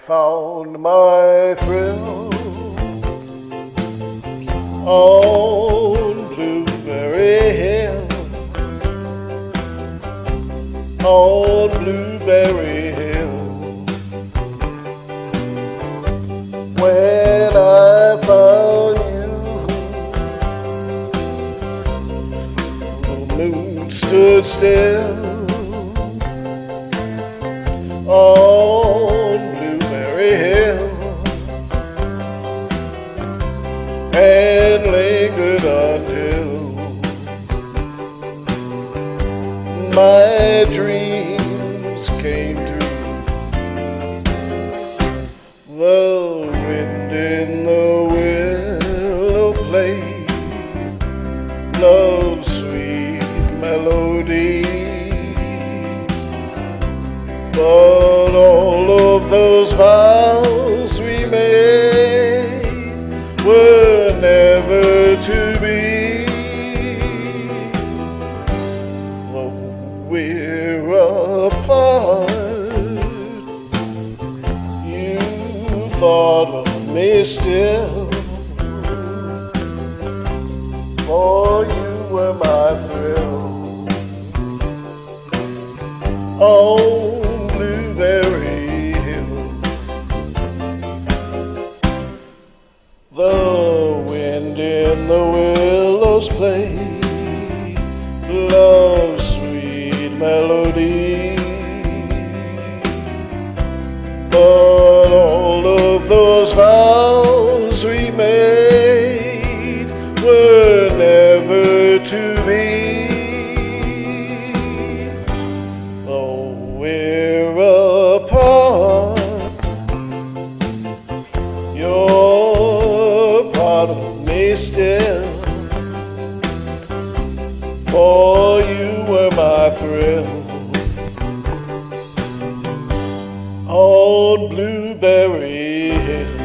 found my thrill on Blueberry Hill. On Blueberry Hill. When I found you, the moon stood still dreams came true. The wind in the willow played love's sweet melody. But all of those vows apart, you thought of me still. For you were my thrill. on Blueberry Hill. The wind in the willows play love's sweet melody. Vows we made were never to be. Though we're apart, you're part of me still. For you were my thrill on Blueberry Hill.